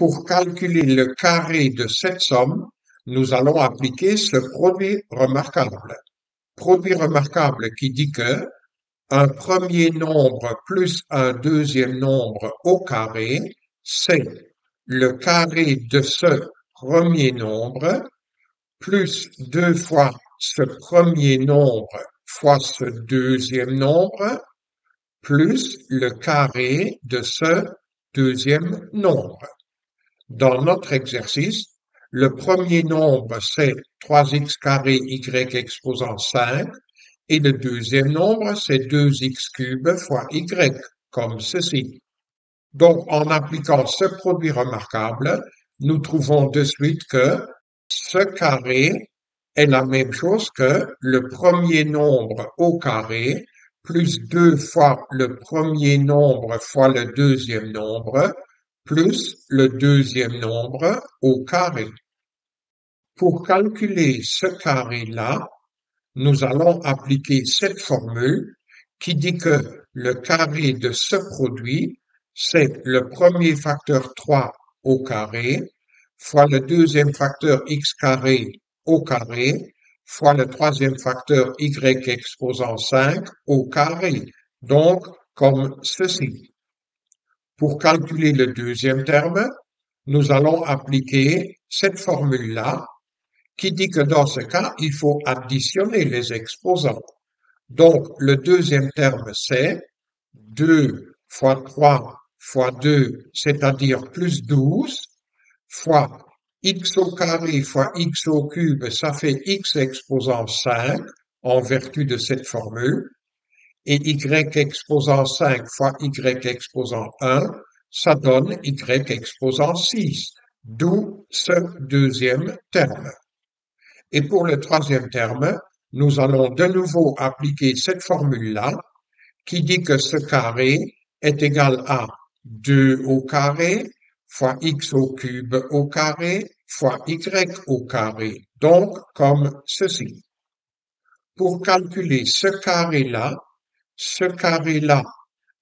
Pour calculer le carré de cette somme, nous allons appliquer ce produit remarquable. Produit remarquable qui dit que un premier nombre plus un deuxième nombre au carré, c'est le carré de ce premier nombre plus deux fois ce premier nombre fois ce deuxième nombre plus le carré de ce deuxième nombre. Dans notre exercice, le premier nombre, c'est 3x carré y exposant 5, et le deuxième nombre, c'est 2x cube fois y, comme ceci. Donc, en appliquant ce produit remarquable, nous trouvons de suite que ce carré est la même chose que le premier nombre au carré plus deux fois le premier nombre fois le deuxième nombre plus le deuxième nombre au carré. Pour calculer ce carré-là, nous allons appliquer cette formule qui dit que le carré de ce produit, c'est le premier facteur 3 au carré fois le deuxième facteur x carré au carré fois le troisième facteur y exposant 5 au carré, donc comme ceci. Pour calculer le deuxième terme, nous allons appliquer cette formule-là qui dit que dans ce cas, il faut additionner les exposants. Donc, le deuxième terme, c'est 2 fois 3 fois 2, c'est-à-dire plus 12, fois x au fois x au cube, ça fait x exposant 5 en vertu de cette formule, et y exposant 5 fois y exposant 1, ça donne y exposant 6, d'où ce deuxième terme. Et pour le troisième terme, nous allons de nouveau appliquer cette formule-là qui dit que ce carré est égal à 2 au carré fois x au cube au carré fois y au carré, donc comme ceci. Pour calculer ce carré-là, ce carré-là,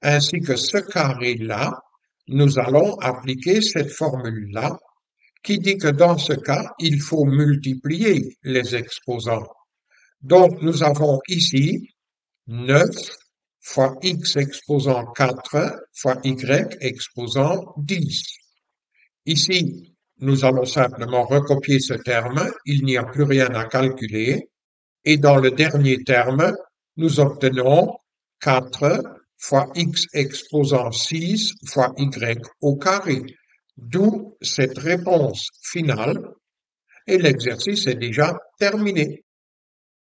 ainsi que ce carré-là, nous allons appliquer cette formule-là qui dit que dans ce cas, il faut multiplier les exposants. Donc, nous avons ici 9 fois x exposant 4 fois y exposant 10. Ici, nous allons simplement recopier ce terme, il n'y a plus rien à calculer, et dans le dernier terme, nous obtenons 4 fois x exposant 6 fois y au carré. D'où cette réponse finale, et l'exercice est déjà terminé.